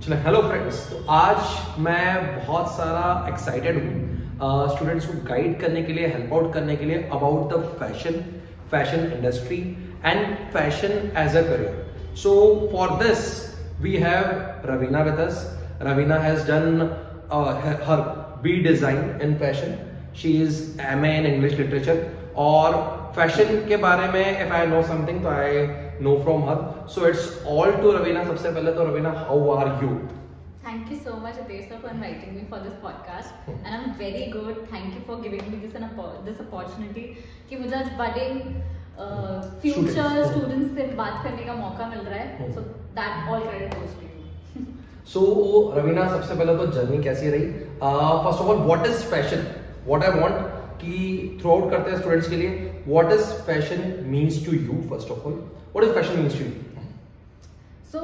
चलो hello friends तो आज मैं बहुत सारा एक्साइटेड हूँ स्टूडेंट्स को गाइड करने के लिए हेल्प आउट करने के लिए about the fashion fashion industry and fashion as a career so for this we have Raveena with us Raveena has done her B design in fashion she is M A in English literature और fashion के बारे में if I know something तो I know from her so it's all to Raveena सबसे पहले तो Raveena how are you Thank you so much, Atesha, for inviting me for this podcast. And I'm very good. Thank you for giving me this an this opportunity कि मुझे आज budding future Students. Students से बात करने का मौका मिल रहा है so that all credit goes to you so Raveena सबसे पहले तो जर्नी कैसी रही first of all what is fashion what I want कि थ्रू आउट करते हैं स्टूडेंट्स के लिए what is fashion means to you first of all what is fashion means to you so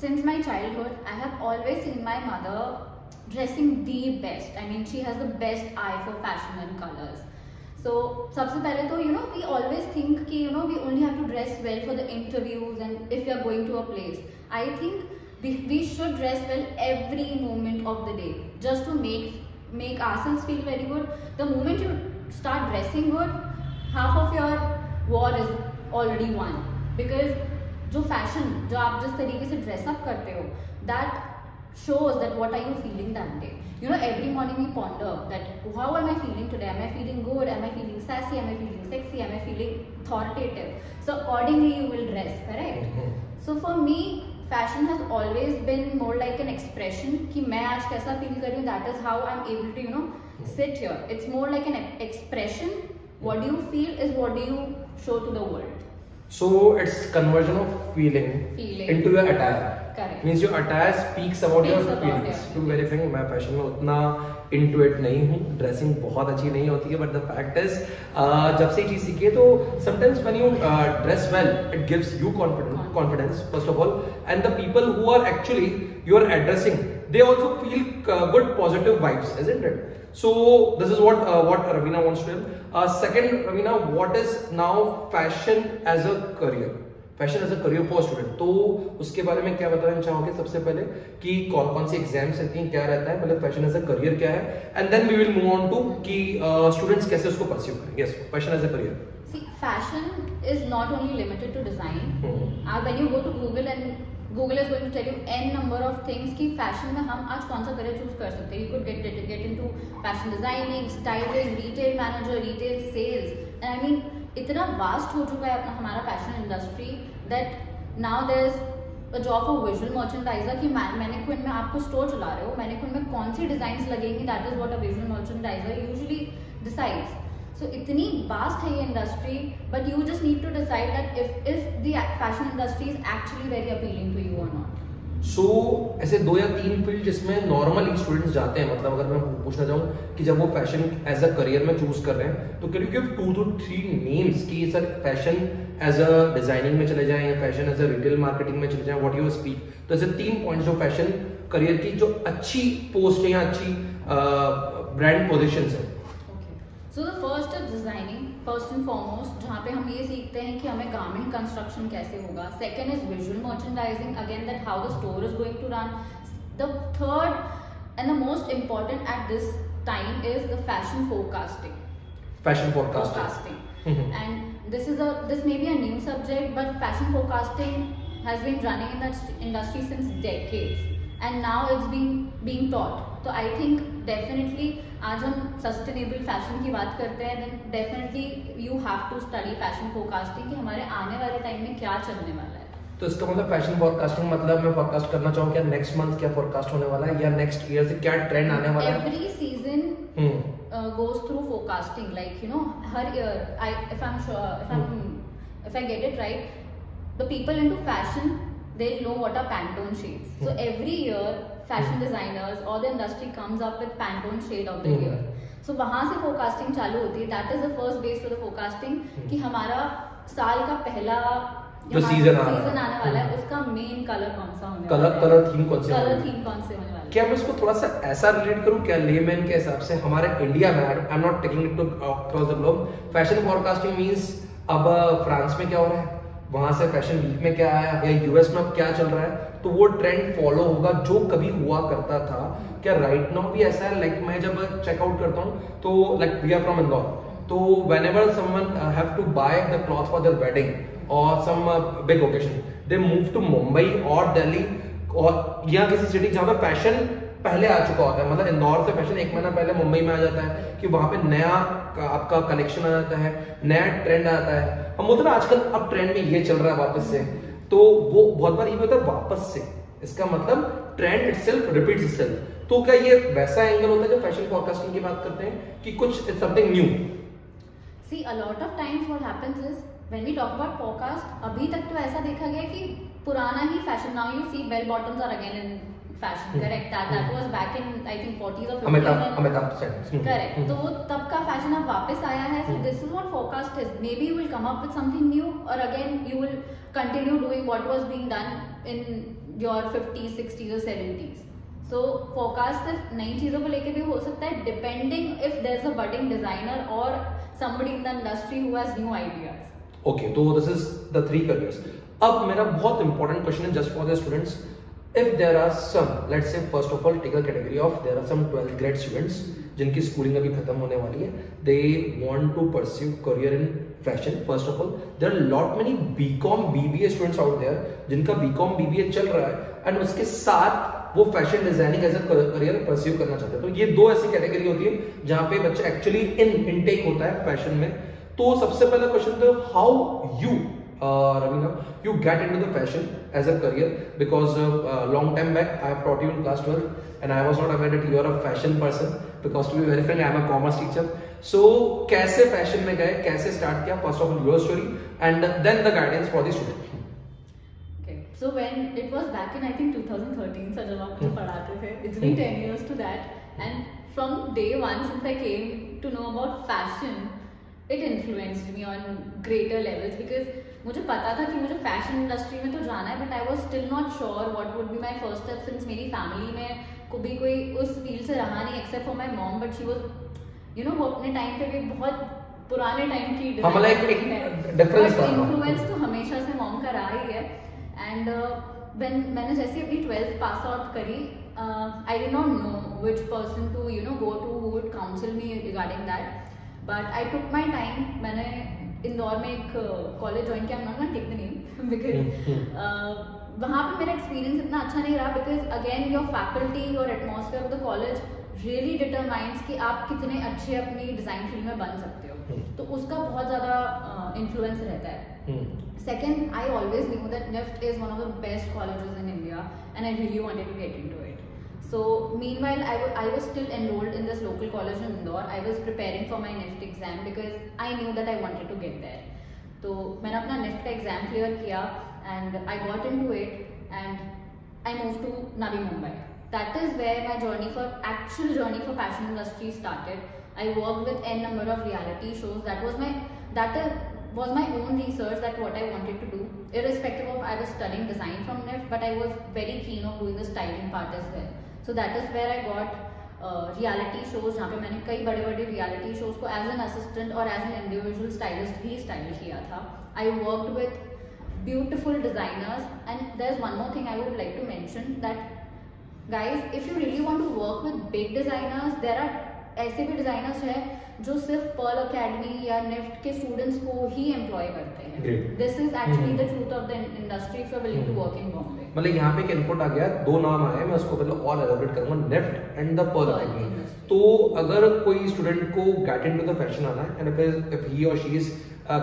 since my childhood I have always seen my mother dressing the best I mean she has best I for fashion and colours so सबसे पहले तो you know we always think कि you know we only have to dress well for the interviews and if you are going to a place I think we should dress well every moment of the day just to make make ourselves feel very good. The moment you start dressing good, half of your war is already won because जो fashion जो आप जिस तरीके से dress up करते हो that shows that what are you feeling that day you know every morning we ponder that how am i feeling today am i feeling good am i feeling sassy am i feeling sexy am i feeling authoritative so accordingly you will dress correct so for me fashion has always been more like an expression कि मैं आज कैसा feel कर रही हूँ that is how I'm able to you know sit here it's more like an expression what do you feel is what do you show to the world So it's conversion of feeling, Feeling. into your attire. Correct. Means your attire speaks about your Speaks about feelings. To very मैं fashion में उतना into it नहीं हूँ dressing बहुत अच्छी नहीं होती है बट द फैक्ट इज़ जब से ये चीज़ सीखी है तो sometimes when you dress well it gives you confidence confidence first of all and the people who are actually you are addressing they also feel uh, good positive vibes isn't it? So this is what uh, what ravina wants to tell. Uh, second ravina what is now fashion as a career? Fashion as a career for student तो उसके बारे में क्या बताना चाहोगे सबसे पहले? कि कौन कौन सी एग्ज़ाम्स रहती हैं क्या रहता है? मतलब फ़ैशन एज अ करियर क्या है? And then we will move on to कि स्टूडेंट्स कैसे उसको परस्यू करें? Yes fashion as a career See, fashion is not only limited to design. Mhm. Uh, when you go to Google and Google is going to tell you n number of things कि fashion में हम आज कौन सा career choose कर सकते हैं you could get get into fashion designing, styling, retail manager, retail sales and I mean इतना vast हो चुका है हमारा fashion industry that now there's a job for visual merchandiser कि मैं मैंने में आपको स्टोर चला रहे हो मैंने में कौन सी डिज़ाइन लगेंगी that is what a visual merchandiser usually decides so इतनी वास्ट है ये industry but you just need to decide that if if the fashion industry is actually very appealing to you और नॉट सो so, ऐसे दो या तीन field जिसमें normally students जाते हैं मतलब अगर मैं पूछना चाहूँ कि जब वो फ़ैशन एज अ करियर में चूज़ कर रहे हैं तो can you give two two three names कि sir fashion as a designing में चले जाएँ या fashion as a retail marketing में चले जाएँ व्हाट यू स्पीक तो ऐसे तीन पॉइंट्स जो फ़ैशन करियर की जो अच्छी पोस्ट है या अच्छी ब्रांड पोजिशन है। So the first is designing first and foremost जहाँ पे हम ये सीखते हैं कि हमें गार्मेंट कंस्ट्रक्शन कैसे होगा। Second is visual merchandising again that how the store is going to run the third and the most important at this time is the fashion forecasting fashion forecasting forecasting. And this is a this may be a new subject but fashion forecasting has been running in that industry since decades. And now it's being being taught. तो I think definitely आज हम sustainable fashion की बात करते हैं then definitely you have to study fashion forecasting कि हमारे आने वाले टाइम में क्या चलने वाला है। तो इसका मतलब फ़ैशन फोरकास्टिंग मतलब मैं फोरकास्ट करना चाहूँ क्या नेक्स्ट मंथ क्या फोरकास्ट होने वाला है या नेक्स्ट ईयर से क्या ट्रेंड आने वाला है? Every season uh, goes through forecasting like you know her year i if i'm sure if i'm if i get it right the people into fashion they know what are pantone shades. So Hmm. every year designers or the industry comes up with pantone shade of the Hmm. year. So वहाँ से forecasting चालू होती है. Is the first base for the forecasting Hmm. कि हमारा साल का पहला जो। सीज़न आने वाला है. Hmm. उसका मेन कलर कौन सा होने कलर वाला है? कलर थीम कौन से कलर थीम कौन से होने वाला है? क्या मैं इसको थोड़ा सा ऐसा रिलेट करूँ? क्या लेमैन के हिसाब से? हमारे इंडिया में I am not taking it to across the globe fashion forecasting means अब फ्रांस में क्या हो रहा है? वहाँ से फ़ैशन वीक में क्या आया या यूएस में अब क्या चल रहा है तो वो ट्रेंड फॉलो होगा जो कभी हुआ करता था। क्या राइट नाउ भी ऐसा है? लाइक like, मैं जब चेकआउट करता हूँ तो like we are from Indore तो whenever someone have to buy the cloth for their wedding और some big occasion they move to Mumbai और दिल्ली और या किसी सिटी जहाँ पे फ़ैशन पहले आ चुका होता है। मतलब इंदौर से फ़ैशन एक महीना पहले मुंबई में आ जाता है, कि वहाँ पे नया आपका कलेक्शन आ जाता है, नया ट्रेंड आता है। हम बोलते हैं आजकल अब ट्रेंड में ये चल रहा है वापस से। तो वो बहुत बार ये होता है, वापस से। इसका मतलब ट्रेंड इटसेल्फ रिपीट्स इटसेल्फ तो क्या ये वैसा एंगल होता है जो फ़ैशन फॉरकास्टिंग की बात करते हैं, कि कुछ something new see a lot of times what happens is when we talk about forecast अभी तक तो ऐसा देखा गया कि पुराना ही fashion now you see bell bottoms are again in fashion correct that that was back in I think 40s और 50s Amitabh Amitabh correct तो वो तब का फ़ैशन अब वापस आया है so this is what forecast is maybe you will come up with something new और again you will continue doing what was being done in your 50s 60s और 70s सो फोरकास्ट सिर्फ़ नई चीज़ों को लेके भी हो सकता है depending if is a budding designer और somebody in the industry who has new ideas. Okay so this is the three careers. अब मेरा बहुत इंपॉर्टेंट क्वेश्चन है just for the students if there are some, let's say, first of all, take a category of there are some 12th grade students जिनकी schooling अभी खत्म होने वाली है they want to pursue career in fashion first of all there are lot many B Com BBA students out there जिनका B Com BBA चल रहा है एंड उसके साथ वो fashion designing as a career pursue करना चाहते हैं। तो ये दो ऐसी कैटेगरी होती है जहाँ पे बच्चा एक्चुअली इन इनटेक होता है फ़ैशन में। तो सबसे पहला क्वेश्चन तो how you Ravina, you get into the fashion as a career because uh, uh, long time back I have taught you in class 12 and I was not aware that you are a fashion person because to be very frank I am a commerce teacher. So कैसे fashion में गए कैसे start किया first of all your story and then the guidance for the student. So when it was back in I think 2013, Sajal जो पढ़ाते थे, it's been 10 years to that, and from day one since I came to know about fashion, it influenced me on greater levels because मुझे पता था कि मुझे fashion industry में तो जाना है but I was still not sure what would be my first step since मेरी फैमिली में को भी कोई उस फ़ील्ड से रहा नहीं except for my mom but she was you know वो अपने टाइम पे भी बहुत पुराने टाइम की इन्फ्लुएंस तो हमेशा से मॉम का रहा ही है। एंड when मैंने जैसे अपनी ट्वेल्थ पास आउट करी I did not know which person to you know go to would counsel me regarding that but I took my time मैंने इंदौर में एक कॉलेज ज्वाइन किया not take the name because वहाँ पे मेरा experience इतना अच्छा नहीं रहा because again your faculty your atmosphere of the college really determines कि आप कितने अच्छे अपनी डिज़ाइन फ़ील्ड में बन सकते हो hmm. तो उसका बहुत ज़्यादा इन्फ्लुएंस रहता है second I always knew knew that is one of the best best in India and I really wanted to get into it. So meanwhile, I, I was still enrolled in this local college in Indore. I was preparing for my NIFT exam because I knew that I wanted to get there. So I अपना NIFT का exam clear किया and I got into it and I moved to Navi Mumbai. That is where my journey for actual journey for fashion industry started. I worked with n number of reality shows. That was my that is was my own research that what I wanted to do. Irrespective of I was studying design from NIFT, but I was very keen of doing the styling part as well. So that is where I got reality shows जहाँ पे मैंने कई बड़े बड़े reality shows को as an assistant और as an individual stylist भी style किया था. I work with beautiful designers and there is one more thing I would like to mention that guys if you really want to work with big designers there are ऐसे भी designers हैं जो सिर्फ़ Pearl Academy या NIFT के students को ही employ करते हैं. This is actually the truth of the industry if you willing to work in Bombay मतलब यहाँ पे एक इनपुट आ गया दो नाम आए मैं उसको पहले और एलाबोरेट करूँगा NIFT and the Pearl Academy तो अगर कोई स्टूडेंट को गेट इनटू द फ़ैशन आना है एंड इफ़ ही और शी इज़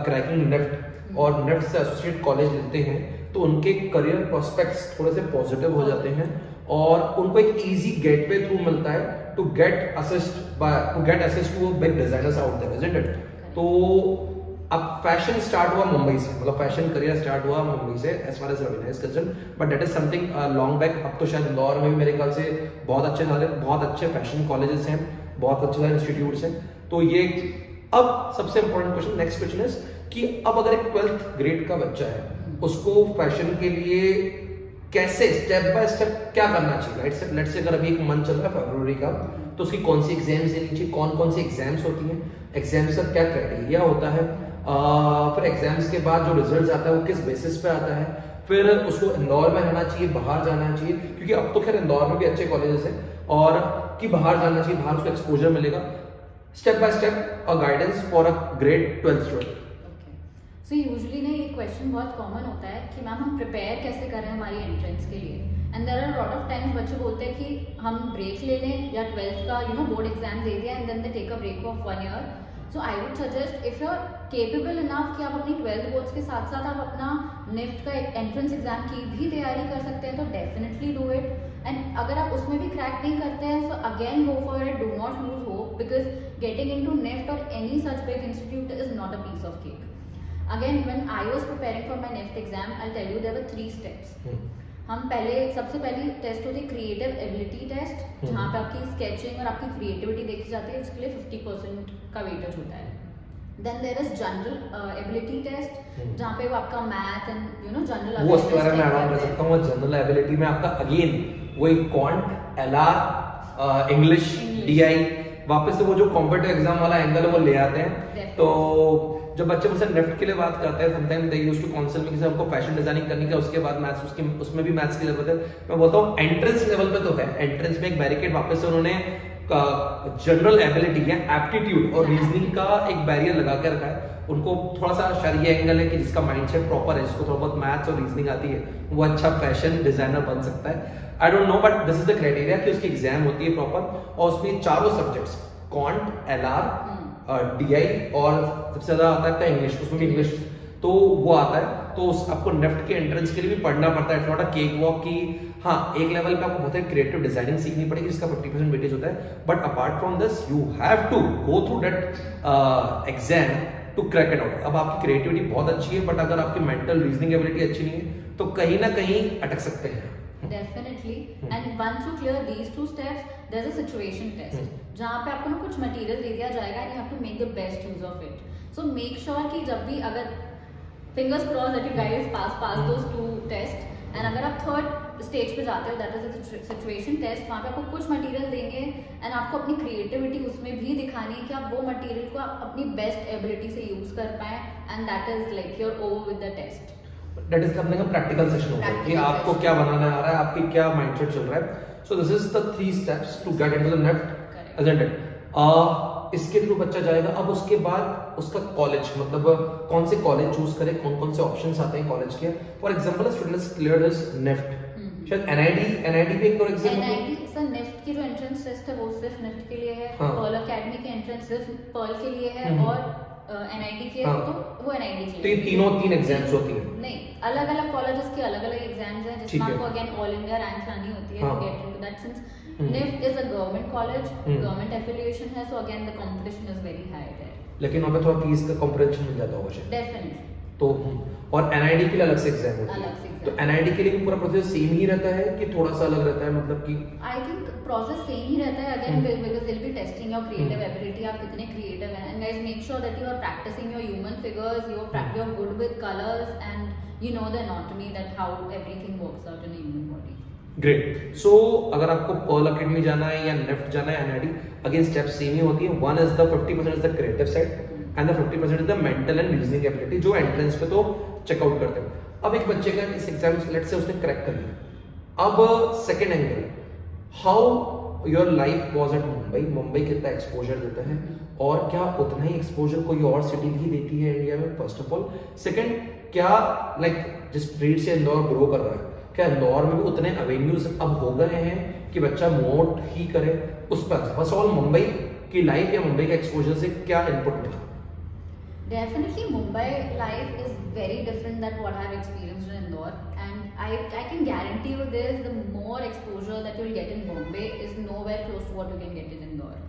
क्रैकिंग नेफ्ट और नेफ्ट से एसोसिएट कॉलेज लेते हैं तो उनके करियर प्रोस्पेक्ट्स थोड़े से पॉजिटिव हो जाते हैं और उनको एक इजी गेटवे थ्रू मिलता है to get assist by to get assist to big designers out there isn't it तो अब फ़ैशन स्टार्ट हुआ मुंबई से। मतलब फ़ैशन करियर स्टार्ट हुआ मुंबई से as far as Raveena concern but that is something long back अब तो शायद इंदौर में भी मेरे ख्याल से बहुत अच्छे सारे, बहुत अच्छे फ़ैशन कॉलेजेस हैं, बहुत अच्छे सारे इंस्टीट्यूट्स हैं। तो ये अब सबसे important question next question is कि अब अगर एक ट्वेल्थ ग्रेड का बच्चा है, उसको फ़ैशन के लिए कैसे स्टेप बाय स्टेप क्या करना चाहिए? राइट से लेट्स से अगर अभी एक मंथ चल रहा है फरवरी का तो उसकी कौन सी एग्ज़ाम्स देनी चाहिए? कौन कौन सी एग्ज़ाम्स होती हैं? एग्ज़ाम्स का क्या क्राइटेरिया होता है? फिर एग्ज़ाम्स के बाद जो रिज़ल्ट आता है, वो किस बेसिस पे आता है? फिर उसको इंदौर में रहना चाहिए, बाहर जाना चाहिए, क्योंकि अब तो खैर इंदौर में भी अच्छे कॉलेजेस हैं और कि बाहर जाना चाहिए, बाहर उसको एक्सपोजर मिलेगा। Step by step a guidance for a great twelfth student so usually ना ये क्वेश्चन बहुत कॉमन होता है कि मैम हम प्रिपेयर कैसे करें हमारी एंट्रेंस के लिए? And there are lot of times बच्चे बोलते हैं कि हम ब्रेक ले लें या ट्वेल्थ का यू नो बोर्ड एग्ज़ाम दे दिया and then they take a break of one year so I would suggest if you are capable enough कि आप अपनी ट्वेल्थ बोर्ड्स के साथ साथ आप अपना निफ्ट का एंट्रेंस एग्ज़ाम की भी तैयारी कर सकते हैं तो डेफिनेटली डू इट एंड अगर आप उसमें भी क्रैक नहीं करते हैं so again go for it do not lose hope because getting into NIFT और any such big institute is not a piece of cake again when I was preparing for my NIFT exam, I'll tell you there were three steps. Hmm. हम पहले सबसे पहली test होती है creative ability test जहाँ पे आपकी sketching और आपकी क्रिएटिविटी देखी जाती है उसके लिए फिफ्टी परसेंट का वेटेज होता है। Then there is general ability test जहाँ पे वो आपका math and you know general वो उसके बारे में ऐड कर सकता हूँ जनरल एबिलिटी में आपका अगेन वही क्वांट एलआर इंग्लिश डीआई वापस से वो जो कॉम्पिटेटिव एग्ज़ाम वाला एंगल है वो ले आते हैं। तो जब बच्चे मुझसे नेफ्ट के लिए बात करते हैं sometime they used to council में किसी हमको फ़ैशन डिज़ाइनिंग करनी है उसके बाद मैथ्स उसके उसमें भी मैथ्स की ज़रूरत है। मैं बोलता हूँ एंट्रेंस लेवल पे तो है। एंट्रेंस में एक बैरिकेड वापस से उन्होंने जनरल एबिलिटी या एप्टीट्यूड और रीजनिंग का एक बैरियर लगा के रखा है। उनको थोड़ा सा शायद ये एंगल है कि जिसका माइंडसेट प्रॉपर है जिसको थोड़ा बहुत मैथ्स और रीजनिंग आती है वो अच्छा फ़ैशन डिज़ाइनर बन सकता है। I don't know but this is the criteria कि उसकी एग्ज़ाम होती है प्रॉपर और उसमें चारों subjects can't L R D I और सबसे ज़्यादा आता है इंग्लिश उसमें भी इंग्लिश तो वो आता है तो आपको नेफ्ट के एंट्रेंस के लिए भी पढ़ना पड़ता है। अ केक वॉक की हाँ एक लेवल पे आपको बहुत है क्रिएटिव डिज़ाइनिंग सीखनी पड़ेगी जिसका 50 परसेंट वेटेज होता है but apart from this you have to go through that exam to crack it out अब आपकी क्रिएटिविटी बहुत अच्छी है बट अगर आपकी मेंटल रीजनिंग एबिलिटी अच्छी नहीं है तो कहीं ना कहीं अटक सकते हैं Definitely. Hmm. And once you clear these two steps, there's a situation test. Hmm. जहाँ पे आपको ना कुछ मटेरियल दे दिया जाएगा and you have to make the best use of it so make sure कि जब भी अगर fingers cross that you guys pass pass those two test and अगर आप थर्ड स्टेज पे जाते हो दैट इज़ सिचुएशन टेस्ट वहाँ पे आपको कुछ मटेरियल देंगे एंड आपको अपनी क्रिएटिविटी उसमें भी दिखानी है कि आप वो मटेरियल को आप अपनी बेस्ट एबिलिटी से यूज़ कर पाए and that is like your over with the test that is अपने का प्रैक्टिकल सेशन होगा कि आपको क्या बनाना आ रहा है आपकी क्या माइंडसेट चल रहा है। So this is the three steps to get into the NIFT isn't इसके थ्रू बच्चा जाएगा। अब उसके बाद उसका कॉलेज मतलब कौन से कॉलेज चूज़ करे कौन कौन से ऑप्शंस आते हैं कॉलेज के। For example students clear this NIFT शायद एनआईडी एनआईडी पे एक और एग्ज़ाम एनआईडी सर नेफ्ट की जो एंट्रेंस टेस्ट है वो सिर्फ़ नेफ्ट के लिए है। पर्ल एकेडमी के एंट्रेंस सिर्फ़ पर्ल के लिए है हम्म। और एनआईटी के हाँ. तो वो एनआईटी के तो ये तीनों तीन एग्ज़ाम्स होती है। नहीं अलग अलग कॉलेजेस के अलग अलग एग्ज़ाम्स हैं जिसमें आपको अगेन ऑल इंडिया रैंक लानी होती है to get into that since NIFT is a government college government affiliation है so again the competition is very high there लेकिन वहाँ पे थोड़ा फ़ीस का कंपटीशन मिल जाता होगा शायद। डेफिनेटली तो और एनआईडी के लिए अलग से एग्ज़ाम होती है। तो एनआईडी के लिए भी पूरा प्रोसेस सेम ही रहता है कि थोड़ा सा अलग रहता है? मतलब कि आई थिंक प्रोसेस सेम ही रहता है again because will be testing your creative ability आप कितने क्रिएटिव हैं? And guys make sure that you are practising your human figures you are you are good with colours and you know the anatomy that how everything works out in human body great so so, अगर आपको Pearl Academy जाना है या NEFT जाना है NID again step same ही होती है. One is the 50% is the creative side and the 50% is the mental and reasoning ability जो एंट्रेंस पे तो चेकआउट करते हैं. अब एक बच्चे का इस एग्ज़ाम लेट से उसने क्रैक कर लिया. अब second angle how your life was at Mumbai Mumbai कितना एक्सपोजर देता है? और क्या उतना ही एक्सपोजर कोई और सिटी भी देती है इंडिया में फ़र्स्ट ऑफ़ ऑल सेकेंड क्या लाइक like, जिस रेट से इंदौर ग्रो कर रहा है? क्या इंदौर में भी उतने अवेन्यूज अब हो गए हैं कि बच्चा मोट ही करे उस पर फ़र्स्ट ऑल मुंबई की लाइफ या मुंबई के एक्सपोजर से क्या इनपुट मिला Definitely Mumbai life is very different than what I've experienced in Indore and I, I can guarantee you this, the more exposure that you'll get in Bombay is nowhere close to what you can get in Indore.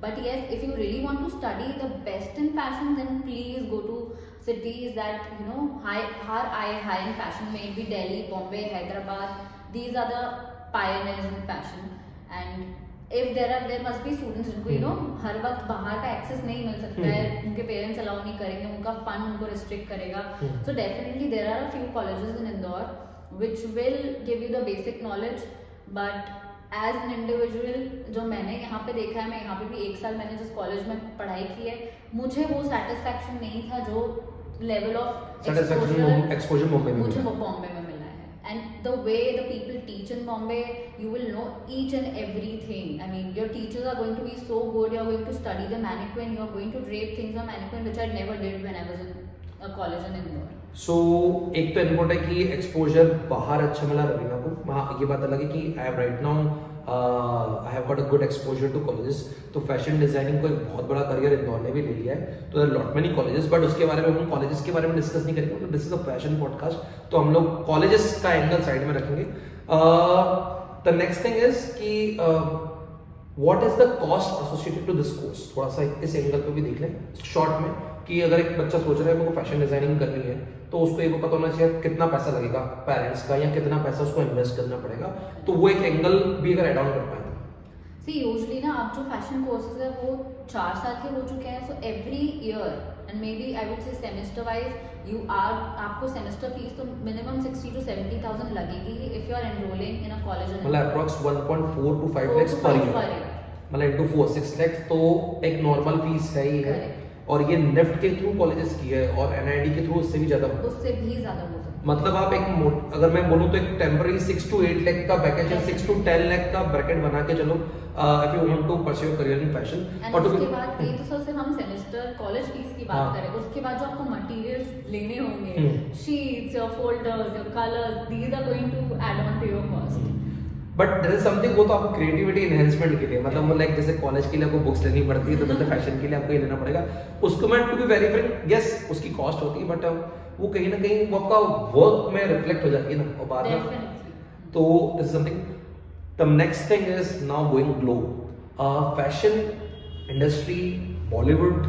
But yes, if you really want to study the best in fashion then please go to cities that you know high, are high, high in fashion, maybe Delhi, Bombay, Hyderabad. These are the pioneers in fashion and if there are there must be students जिनको you know हर वक्त बाहर का access नहीं मिल सकता है hmm. उनके पेरेंट्स अलाउ नहीं करेंगे उनका फंड उनको रिस्ट्रिक्ट करेगा so definitely there are a few colleges in Indore which will give you the basic knowledge but as an individual जो मैंने यहाँ पे देखा है मैं यहाँ पे भी एक साल मैंने जिस कॉलेज में पढ़ाई की है मुझे वो सेटिस्फेक्शन नहीं था जो लेवल ऑफ़ एक्सपोजर मुझे बॉम्बे में मिला है। And the way the people teach in Bombay you will know each and every thing I mean your teachers are going to be so good you are going to study the mannequin you are going to drape things on mannequin which I never did when I was in college in Indore so so, एक तो import है कि exposure बाहर अच्छा मिला रवीना को। ये बात अलग है कि I am right now I have got a good exposure to colleges तो फ़ैशन डिज़ाइनिंग को एक बहुत बड़ा करियर इंदौर ने भी ले लिया है। तो लॉट मेनी कॉलेजेस बट उसके बारे में हम कॉलेजेस के बारे में डिस्कस नहीं करेंगे तो this is a fashion podcast तो हम लोग कॉलेजेस का एंगल साइड में रखेंगे। द नेक्स्ट थिंग इज़ कि what is the cost associated to this course थोड़ा सा इस एंगल पे भी देख लें शॉर्ट में। कि अगर एक बच्चा सोच रहा है मेरे को फ़ैशन डिज़ाइनिंग करनी है तो उसको ये पता होना चाहिए कितना पैसा लगेगा पेरेंट्स का या कितना पैसा उसको इन्वेस्ट करना पड़ेगा। तो वो एक एंगल भी अगर एड ऑन कर पाए सी यूजली ना अब जो फ़ैशन कोर्सेज है वो चार साल के हो चुके हैं so every year and maybe I would say semester wise you are आपको सेमेस्टर फ़ीस तो minimum sixty to seventy thousand लगेगी if you are enrolling in a college मतलब approx 1.4 to 5 lakhs per year मतलब into 4 6 lakhs तो एक normal fees है ही है। और ये नेफ्ट के थ्रू कॉलेजेस की है और एनआईडी के थ्रू उससे भी ज़्यादा उससे भी ज़्यादा हो सकता मतलब आप एक अगर मैं बोलूँ तो एक temporary six to eight lakh का पैकेज या सिक्स टू टेन लाख का ब्रैकेट बना के चलो if you want to pursue career in fashion and उसके बाद ये तो सर हम सेमेस्टर कॉलेज फ़ीस की बात हाँ। करें उसके बाद जो आपको मटेरियल्स लेने होंगे। Sheets your folders your colours these are going to add on to your cost but there is something वो तो आपको क्रिएटिविटी एनहेंसमेंट के लिए मतलब लाइक जैसे कॉलेज के लिए आपको बुक्स लेनी पड़ती है तो मतलब फ़ैशन के लिए आपको ये लेना पड़ेगा। उसको मैं to be very frank yes उसकी कॉस्ट होती है बट वो कहीं ना कहीं वो आपका वर्क में रिफ्लेक्ट हो जाती है ना और बाद में तो this is something the next thing is now going global fashion industry Bollywood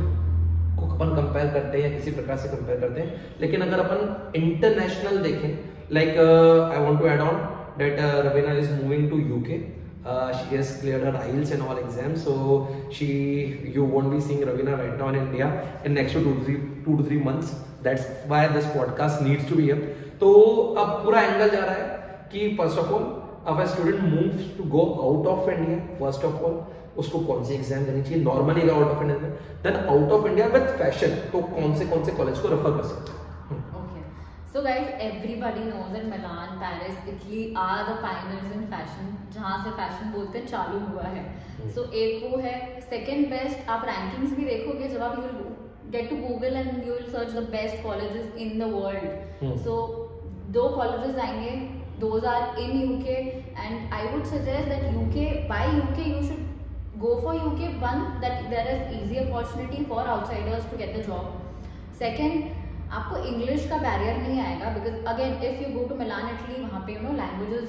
को अपन कंपेयर करते हैं या किसी प्रकार से कंपेयर करते हैं लेकिन अगर अपन इंटरनेशनल देखें like I want to add on that Raveena is moving to UK Uh, she has cleared her IELTS and all exams, so she you won't be seeing Ravina right now in India in next two to three two to three months. That's why this podcast needs to be here. तो अब पूरा angle जा रहा है कि first of all अब student moves to go out of India first of all उसको कौन सी एग्ज़ाम देनी चाहिए normally out of India then out of India with fashion तो कौन से कौन से कॉलेज को रेफर कर सकते हैं. So guys everybody knows and Milan Paris Italy are the finals in fashion जहाँ से फ़ैशन बोलकर चालू हुआ है। सो so, एक वो है सेकेंड बेस्ट आप रैंकिंग्स भी देखोगे जब आप you get to Google and you search the best colleges in the world so दो कॉलेजेस आएँगे two are in U K and I would suggest that U K by U K you should go for U K one that there is easy opportunity for outsiders to get the job second आपको English का barrier नहीं आएगा because again if you go to Milan Italy वहाँ पे you know languages.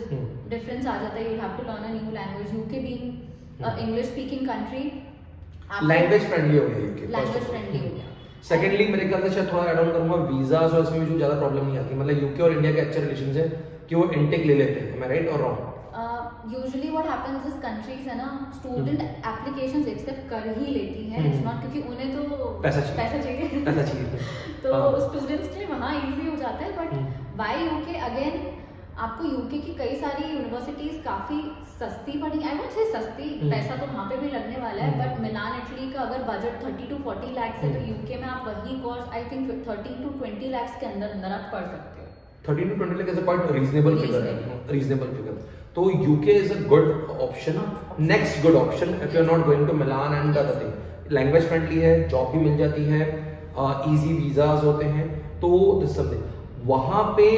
Difference आ जाता है. You have to learn a new language UK being. English speaking country language friendly हो गया यूके लैंग्वेज फ्रेंडली हो गया। सेकेंडली मेरे ख्याल से शायद थोड़ा ऐड ऑन करूँगा वीजास और इसमें भी जो ज़्यादा प्रॉब्लम नहीं आती। मतलब यूके और इंडिया के अच्छे रिलेशन है कि वो इनटेक ले लेते हैं। मैं राइट और wrong usually what happens is countries है ना स्टूडेंट एप्लीकेशंस एक्सेप्ट कर ही लेती हैं इट्स हम्म। नॉट क्योंकि उन्हें तो पैसा चाहिए। पैसा चाहिए पैसा चाहिए तो हाँ। स्टूडेंट्स के लिए वहाँ इजी हो जाता है but hmm. By UK again आपको यूके की कई सारी यूनिवर्सिटीज काफ़ी सस्ती पड़ी आई वुड से सस्ती हम्म। पैसा तो वहाँ पे भी लगने वाला है हम्म। बट मिलान इटली का अगर बजट 30 टू 40 लाख है तो हम्म। यूके में आप वही course I think 13 to 20 lakh के अंदर अंदर आप पढ़ सकते हो thirteen to twenty lakh is quite reasonable figure Reasonable. Reasonable figure तो UK is a good option next good option if you are not going to Milan and other thing language friendly है job भी मिल जाती है easy visas होते हैं तो this something वहाँ पे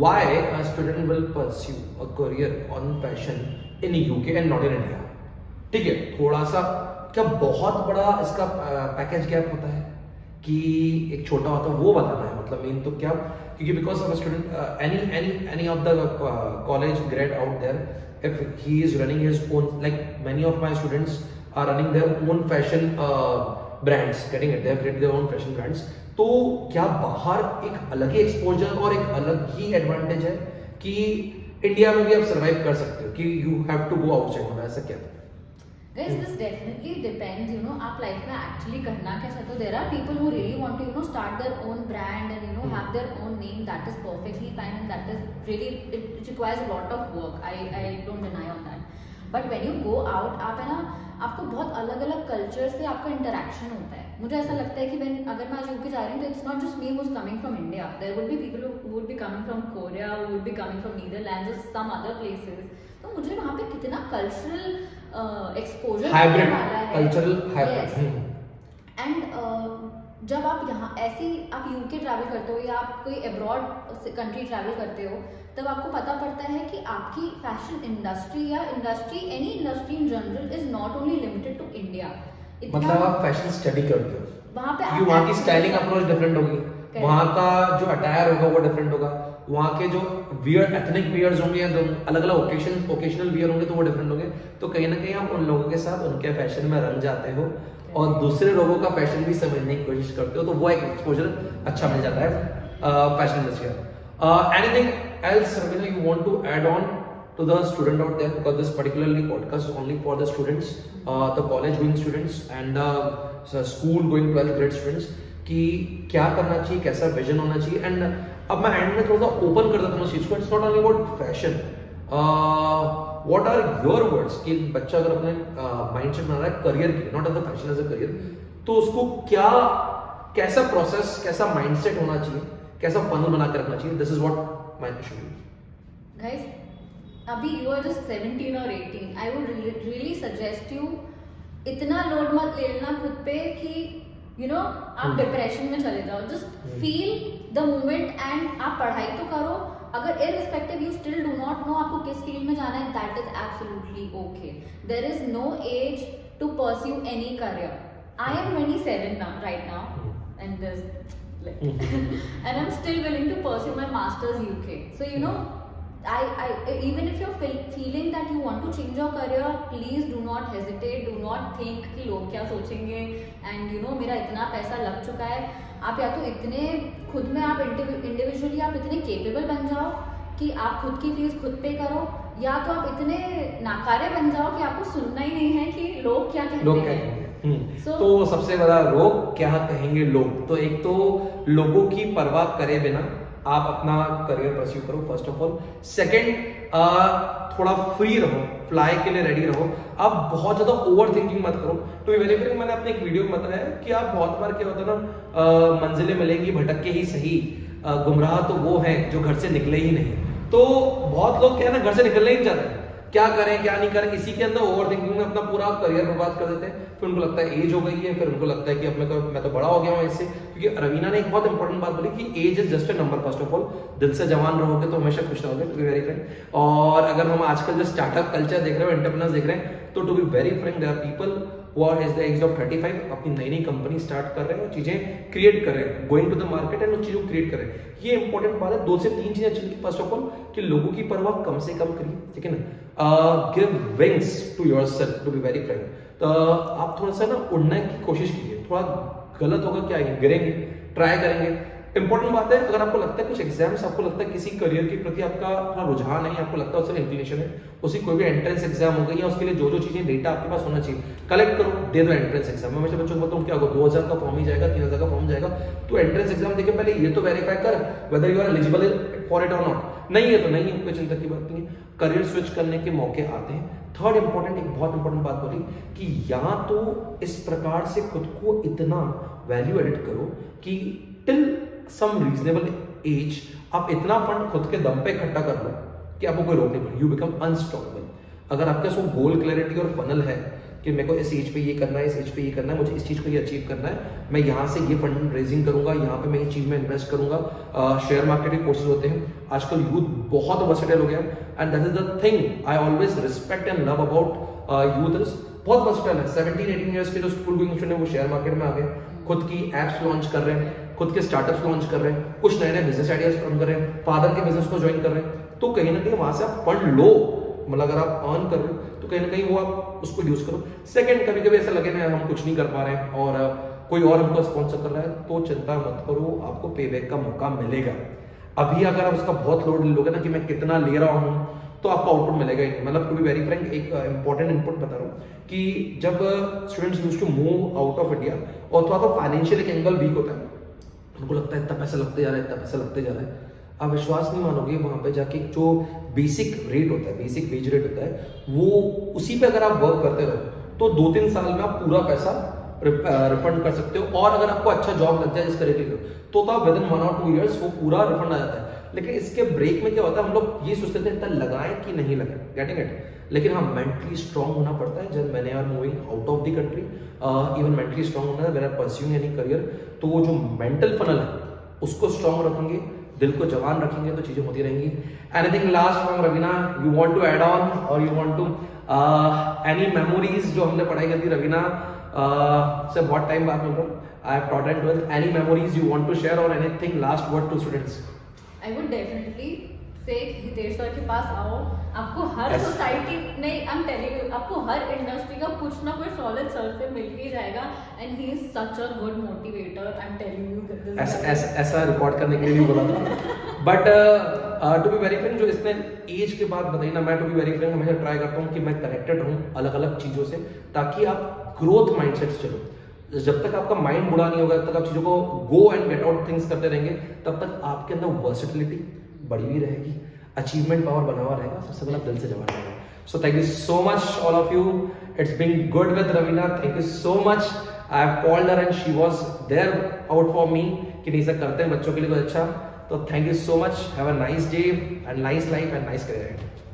why a student will pursue a career on fashion in UK and not in India? ठीक है, थोड़ा सा, क्या बहुत बड़ा इसका पैकेज गैप होता है? कि एक छोटा होता है, वो बताना है मतलब मेन तो क्या क्योंकि because of student any any any of the college grade out there if he is running his own like many of my students are running their own fashion brands getting it they have created their own fashion brands तो क्या बाहर एक अलग ही exposure और एक अलग ही advantage है कि इंडिया में भी आप सरवाइव कर सकते हो, कि you have to go outside ऐसा क्या Guys, this definitely depends, you know, आप लाइफ में एक्चुअली करना क्या चाहते हो there are people who really want to you know start their own brand and you know Hmm. Have their own name that is perfectly fine and that is really it requires a lot of work I I don't deny on that but when you go out आप है ना आपको बहुत अलग अलग culture से आपका interaction होता है। मुझे ऐसा लगता है कि when अगर मैं आज यूके जा रही हूँ तो it's not just me who's coming from India there people who would be coming from Korea who would be coming from Netherlands or some other places. तो मुझे वहाँ पे कितना cultural exposure hybrid cultural hybrid and जब आप यहाँ ऐसे आप यूके ट्रैवल करते हो या आप कोई अब्रॉड कंट्री ट्रैवल करते हो तब आपको पता पड़ता है कि आपकी फ़ैशन इंडस्ट्री या industry any industry in general is not only limited to India मतलब आप फ़ैशन स्टडी करते हो। वहाँ पे वहाँ की स्टाइलिंग अप्रोच डिफरेंट होगी। वहाँ का जो अटायर होगा वो डिफरेंट होगा। वहाँ के जो वियर एथनिक वियर्स होंगे या अलग अलग ओकेशन ओकेशनल वियर होंगे तो वो डिफरेंट होंगे। तो कहीं ना कहीं आप उन लोगों के साथ उनके फ़ैशन में रंग जाते हो और दूसरे लोगों का फ़ैशन भी समझने की कोशिश करते हो तो वो एक एक्सपोजर अच्छा मिल जाता है fashion industry anything else Raveena you want to add on to the student out there? Because this particularly podcast only for the students uh, the college going students and uh, school going 12th grade students कि क्या करना चाहिए कैसा vision होना चाहिए? And अब मैं and में थोड़ा सा ओपन कर देता हूँ it's not only about fashion what are your words कि बच्चा अगर अपने माइंडसेट uh, बना रहा है करियर के not as a fashion as a career तो उसको क्या कैसा प्रोसेस कैसा माइंडसेट होना चाहिए कैसा फनल बना के रखना चाहिए? This is what my question guys अभी यू आर जस्ट 17 और 18 I would really suggest you इतना लोड मत लेना खुद पे कि यू नो आप डिप्रेशन hmm. में चले जाओ। Just feel the moment and आप पढ़ाई तो करो। अगर irrespective you still do not know आपको किस फ़ील्ड में जाना है that is absolutely okay there is no age to pursue any career I am 27 now right now and this like and i'm still willing to pursue my masters uk so you know I, I even if you're feel, feeling that you want to change your career please do not hesitate. Do not think कि लोग क्या सोचेंगे? And you know मेरा इतना पैसा लग चुका है। आप या तो इतने खुद में आप इंडिविजुअली आप इतने केपेबल बन जाओ कि आप खुद की फ़ीस खुद पे करो या तो आप इतने नाकारे बन जाओ कि आपको सुनना ही नहीं है कि लोग क्या कहते लोग हैं। हम्म। so, तो सबसे बड़ा रोग क्या कहेंगे लोग? तो एक तो लोगों की परवाह करे बिना आप अपना करियर परस्यू करो फ़र्स्ट ऑफ़ ऑल सेकेंड थोड़ा फ्री रहो फ्लाई के लिए रेडी रहो. आप बहुत ज़्यादा ओवर थिंकिंग मत करो. टू बी वेरी मैंने अपने एक वीडियो में बताया कि आप बहुत बार क्या होता है ना मंजिलें मिलेंगी भटक के ही सही। गुमराह तो वो है जो घर से निकले ही नहीं। तो बहुत लोग क्या है ना, घर से निकलने ही चाहते। हैं क्या करें, क्या नहीं करें, इसी के अंदर ओवर थिंकिंग में अपना पूरा करियर बर्बाद कर देते हैं। फिर उनको लगता है एज हो गई है, फिर उनको लगता है कि अब मैं मैं तो बड़ा हो गया हूँ इससे। क्योंकि रवीना ने एक बहुत इंपॉर्टेंट बात बोली कि age is just a number first of all दिल से जवान रहोगे तो हमेशा खुश रहोगे टू बी वेरी फ्रेंड और अगर हम आजकल जो स्टार्टअप कल्चर देख रहे हो एंटरप्रेन्योर्स देख रहे हैं तो to be very frank there people और इज़ द एज ऑफ़ 35 अपनी नई नई कंपनी स्टार्ट कर रहे हैं और चीज़ें क्रिएट कर रहे हैं। Going to the market and उन चीज़ों को क्रिएट कर रहे हैं। ये इंपॉर्टेंट बात है। दो से तीन चीज़ें चलिए फ़र्स्ट ऑफ़ ऑल कि लोगों की परवाह कम से कम करिए। ठीक है ना? Give wings to yourself to be very frank तो आप थोड़ा सा ना उड़ने की कोशिश कीजिए। थोड़ा गलत होगा क्या? गिरेंगे। ट्राई करेंगे। इंपॉर्टेंट बात है, अगर आपको लगता है कुछ एग्ज़ाम्स आपको लगता है किसी करियर के प्रति आपका थोड़ा रुझान है, आपको लगता है उसका इंक्लिनेशन है, उसी कोई भी एंट्रेंस एग्ज़ाम हो गई या उसके लिए जो जो चीज़ें डेटा आपके पास होना चाहिए कलेक्ट करो, दे दो एंट्रेंस एग्ज़ाम मैं बच्चों को बताऊँ क्या होगा दो हज़ार का फॉर्म ही जाएगा, तीन हज़ार का फॉर्म जाएगा तो एंट्रेंस एग्ज़ाम देखे पहले ये तो वेरीफाई कर whether you are eligible for it और नॉट नहीं है तो नहीं है, कोई चिंता की बात नहीं है। करियर स्विच करने के मौके आते हैं। थर्ड इंपॉर्टेंट एक बहुत इंपॉर्टेंट बात बोली कि यहाँ तो इस प्रकार से खुद को इतना वैल्यू एडिट करो कि टिल सम रीजनेबल एज आप इतना फंड खुद के दम पे इकट्ठा कर लो कि आपको कोई रोक नहीं पड़े यू बिकम अनस्टॉपेबल अगर आपके पास गोल क्लैरिटी और फनल है कि मेरे को इस एज पे ये करना है, इस एज पे ये करना है, मुझे इस चीज़ को ये अचीव करना है, मैं यहाँ से ये फंड रेजिंग करूँगा, यहाँ पे मैं ये चीज़ में इन्वेस्ट करूँगा। शेयर मार्केटिंग कोर्सेज होते हैं। आजकल यूथ बहुत वर्सेटाइल हो गया and that is the thing I always respect and love about youth बहुत वर्सेटाइल है। 17 18 इयर्स के जो स्कूल गोइंग स्टूडेंट वो शेयर मार्केट में आ गए। खुद की एप्स लॉन्च कर रहे हैं। खुद के स्टार्टअप्स लॉन्च कर रहे हैं, कुछ नए नए बिज़नेस आइडियाज़ रन कर रहे हैं फादर के बिज़नेस को ज्वाइन कर रहे हैं तो कहीं ना कहीं वहाँ से आप फंड लो। मतलब अगर आप अर्न कर रहे तो कहीं ना कहीं वो आप उसको यूज़ करो। सेकंड कभी कभी ऐसा लगे ना, हम कुछ नहीं कर पा रहे हैं और कोई और हमको स्पॉन्सर कर रहा है तो चिंता मत करो, आपको पे बैक का मौका मिलेगा। अभी अगर आप उसका बहुत लोड लोगे ना कि मैं कितना ले रहा हूँ तो आपको आउटपुट मिलेगा ही मतलब टू बी वेरी फ्रेंक एक इंपॉर्टेंट इनपुट बता रहा हूँ कि जब students use to move out of India और थोड़ा सा फाइनेंशियल एक एंगल वीक होता है उनको लगता है इतना पैसा लगते जा रहा है इतना पैसा लगते जा रहा है। आप विश्वास नहीं मानोगे वहाँ पे जाके जो बेसिक रेट होता है बेसिक वेज रेट होता है वो उसी पे अगर आप वर्क करते रहो तो दो तीन साल में आप पूरा पैसा रिफंड कर सकते हो। और अगर आपको अच्छा जॉब लग जाए तरीके का तो, तो आप विद इन वन और टू ईयर्स वो पूरा रिफंड आ जाता है। लेकिन इसके ब्रेक में क्या होता है हम लोग ये सोचते थे इतना लगाएँ कि नहीं लगाएँ? गेटिंग इट लेकिन हाँ मेंटली स्ट्रांग होना पड़ता है। जब मैंने are moving out of the country even mentally strong होना where are pursuing any career तो वो जो मेंटल फनल है उसको स्ट्रांग रखेंगे दिल को जवान रखेंगे तो चीज़ें होती रहेंगी। Anything last from Raveena you want to add on और you want to any memories जो हमने पढ़ाई करती रवीना uh, से बहुत टाइम बाद मिल रहा I have taught and any memories you want to share और anything last word to students I would definitely say Hitesh sir के पास आओ। आपको हर सोसाइटी नहीं आई एम टेलिंग यू आपको हर इंडस्ट्री का कुछ ना कुछ सॉलिड सर से मिल ही जाएगा। And he is such a good motivator I am telling you ऐसा ऐसा रिकॉर्ड करने के लिए बोला था। But to be very frank जो इसने एज के बाद बताई ना मैं टू बी वेरी फ्रेंक हमेशा ट्राई करता हूँ कि मैं कनेक्टेड रहूँ अलग अलग चीज़ों से ताकि आप ग्रोथ माइंडसेट से चलो। जब तक आपका माइंड बुरा नहीं होगा तब तक आप चीज़ों को go and get out things करते रहेंगे तब तक आपके अंदर वर्सिटिलिटी बढ़ी हुई रहेगी। अचीवमेंट पावर बना हुआ रहेगा, सबसे पहले दिल से जमा रहेगा so thank you so much all of you it's been good with Raveena thank you so much I have called her and she was there out for me कि नहीं सर करते हैं बच्चों के लिए कुछ अच्छा। तो thank you so much have a nice day and nice life and nice career